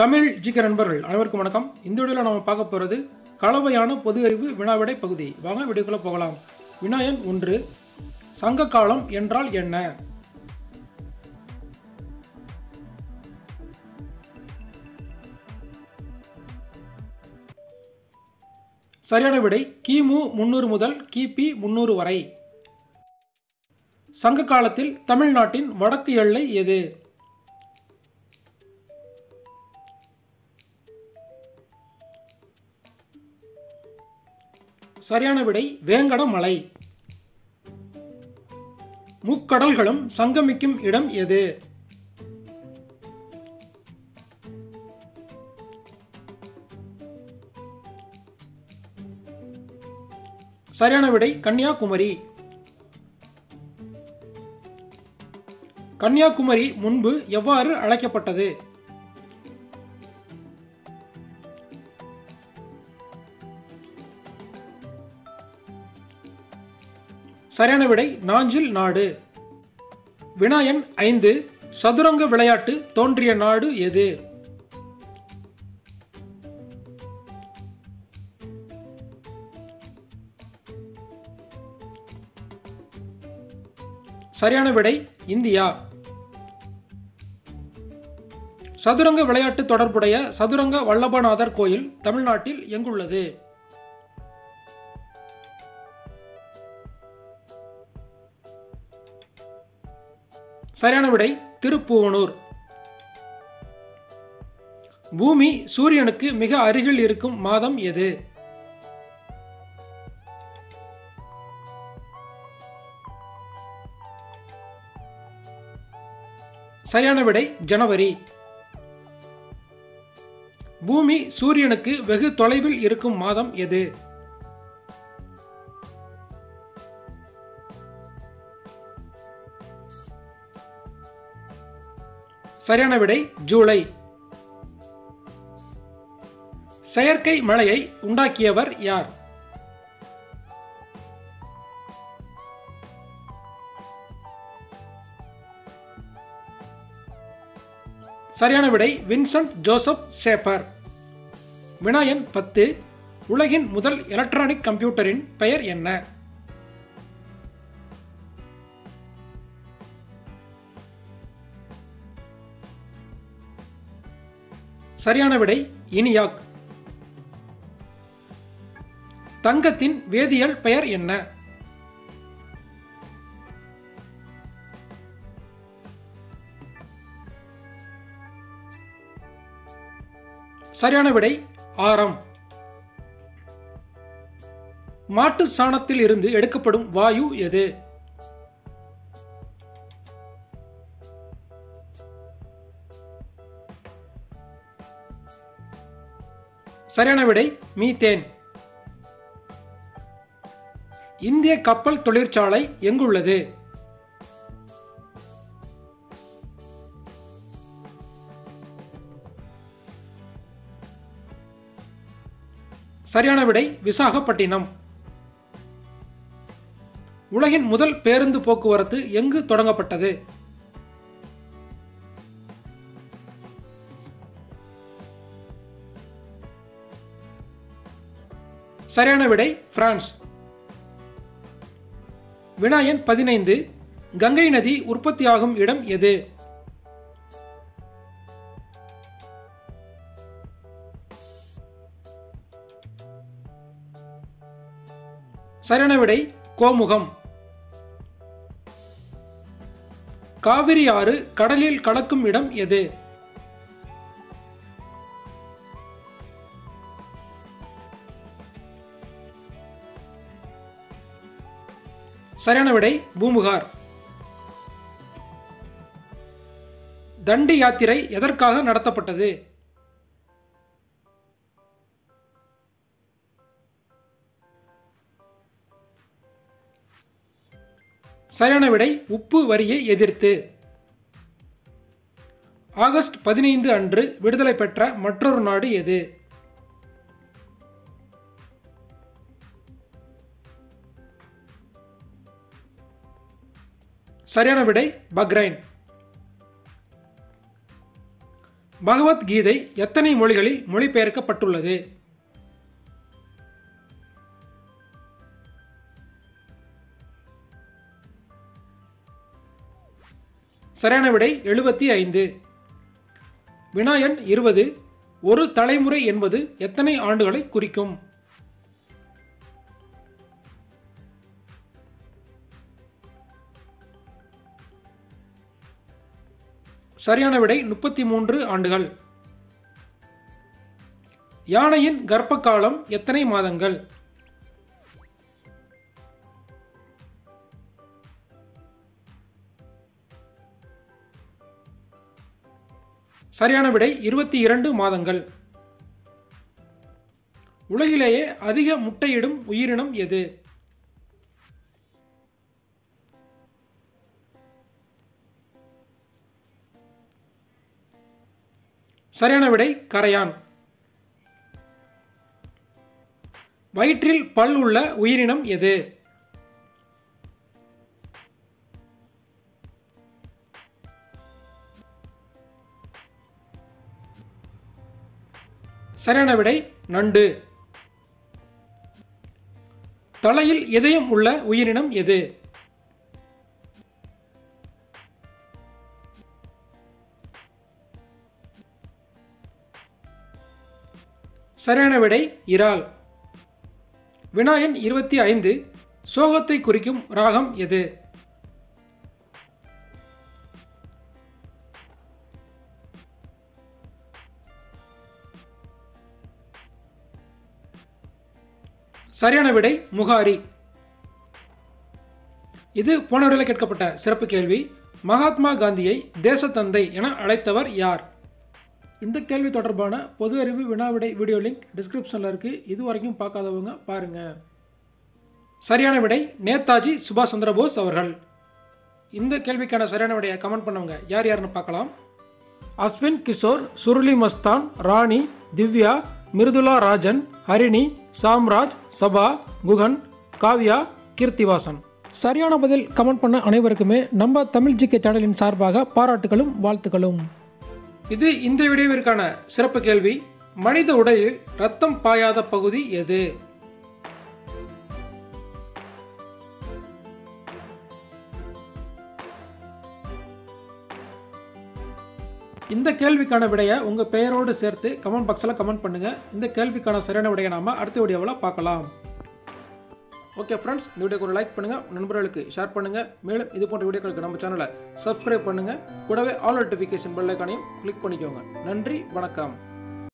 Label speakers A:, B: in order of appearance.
A: தமிழ் ஜிக நண்பர்கள் அனைவருக்கும் வணக்கம். இந்த வீடியோவில் நம்ம பார்க்க போகிறது கலவையான பொது அறிவு வினாவிடை பகுதி. வாங்க வீடியோக்குள்ளே போகலாம். வினாயன் ஒன்று சங்க காலம் என்றால் என்ன? சரியான விடை கிமு முன்னூறு முதல் கிபி முன்னூறு வரை. சங்க காலத்தில் தமிழ்நாட்டின் வடக்கு எல்லை எது? சரியான விடை வேங்கட மலை முக்கடல்களும் சங்கமிக்கும் இடம் எது? சரியான விடை கன்னியாகுமரி. கன்னியாகுமரி முன்பு எவ்வாறு அழைக்கப்பட்டது? சரியான விடை நாஞ்சில் நாடு. வினாயன் ஐந்து சதுரங்க விளையாட்டு தோன்றிய நாடு எது? சரியான விடை இந்தியா. சதுரங்க விளையாட்டு தொடர்புடைய சதுரங்க வல்லபநாதர் கோயில் தமிழ்நாட்டில் எங்குள்ளது? சரியான விடை திருப்புவனூர் பூமி சூரியனுக்கு மிக அருகில் இருக்கும் மாதம் எது? சரியான விடை ஜனவரி. பூமி சூரியனுக்கு வெகு தொலைவில் இருக்கும் மாதம் எது? சரியான விடை ஜூலை. செயற்கை மழையை உண்டாக்கியவர் யார்? சரியான விடை வின்சென்ட் ஜோசப் சேப்பர். வினாயன் பத்து. உலகின் முதல் எலக்ட்ரானிக் கம்ப்யூட்டரின் பெயர் என்ன? சரியான விடை இனியாக். தங்கத்தின் வேதியியல் பெயர் என்ன? சரியான விடை ஆரம். மாட்டு சாணத்தில் இருந்து எடுக்கப்படும் வாயு எது? சரியான விடை மீத்தேன். இந்திய கப்பல் தொழிற்சாலை எங்குள்ளது? சரியான விடை விசாகப்பட்டினம். உலகின் முதல் பேருந்து போக்குவரத்து எங்கு தொடங்கப்பட்டது? சரியான விடை பிரான்ஸ். வினாயன் பதினைந்து. கங்கை நதி உற்பத்தியாகும் இடம் எது? சரியான விடை கோமுகம். காவிரி ஆறு கடலில் கலக்கும் இடம் எது? சரியான விடை பூமுகார் தண்டி யாத்திரை எதற்காக நடத்தப்பட்டது? சரியான விடை உப்பு வரியை எதிர்த்து. ஆகஸ்ட் பதினைந்து அன்று விடுதலை பெற்ற மற்றொரு நாடு எது? சரியான விடை பக்ரைன் பகவத்கீதை எத்தனை மொழிகளில் மொழிபெயர்க்கப்பட்டுள்ளது? சரியான விடை எழுபத்தி ஐந்து. வினாயன் இருபது ஒரு தலைமுறை என்பது எத்தனை ஆண்டுகளை குறிக்கும்? சரியான விடை முப்பத்தி மூன்று ஆண்டுகள். யானையின் கர்ப்ப காலம் எத்தனை மாதங்கள்? சரியான விடை இருபத்தி இரண்டு மாதங்கள். உலகிலேயே அதிக முட்டையிடும் உயிரினம் எது? சரியான விடை கரையான். வயிற்றில் பல் உள்ள உயிரினம் எது? சரியான விடை நண்டு. தலையில் இதயம் உள்ள உயிரினம் எது? சரியான விடை இறால். வினாயன் இருபத்தி ஐந்து. சோகத்தை குறிக்கும் ராகம் எது? சரியான விடை முகாரி. இது போன விடையில் கேட்கப்பட்ட சிறப்பு கேள்வி. மகாத்மா காந்தியை தேசத்தந்தை என அழைத்தவர் யார்? இந்த கேள்வி தொடர்பான பொது அறிவு வினாவிடை வீடியோ லிங்க் டிஸ்கிரிப்ஷனில் இருக்குது இது வரைக்கும் பார்க்காதவங்க பாருங்கள் சரியான விடை நேதாஜி சுபாஷ் சந்திர போஸ் அவர்கள். இந்த கேள்விக்கான சரியான விடையை கமெண்ட் பண்ணவங்க யார் யாருன்னு பார்க்கலாம். அஸ்வின் கிஷோர் சுருளி மஸ்தான் ராணி திவ்யா மிருதுலா ராஜன் ஹரிணி சாம்ராஜ் சபா குகன் காவ்யா கீர்த்திவாசன். சரியான பதில் கமெண்ட் பண்ண அனைவருக்குமே நம்ம தமிழ் ஜிகே சேனலின் சார்பாக பாராட்டுகளும் வாழ்த்துக்களும். இது இந்த விடைவிற்கான சிறப்பு கேள்வி. மனித உடலில் ரத்தம் பாயாத பகுதி எது? இந்த கேள்விக்கான விடையை உங்கள் பெயரோடு சேர்த்து கமெண்ட் பாக்ஸில் கமெண்ட் பண்ணுங்கள் இந்த கேள்விக்கான சரியான விடையை நாம் அடுத்த வீடியோவில் பார்க்கலாம். ஓகே ஃப்ரெண்ட்ஸ் இந்த வீடியோக்கு ஒரு லைக் பண்ணுங்கள் நண்பர்களுக்கு ஷேர் பண்ணுங்கள் மேலும் இது போன்ற வீடியோக்களுக்கு நம்ம சேனலை சப்ஸ்கிரைப் பண்ணுங்கள் கூடவே ஆல் நோட்டிஃபிகேஷன் பெல்லைக்கானையும் கிளிக் பண்ணிக்கோங்க. நன்றி வணக்கம்.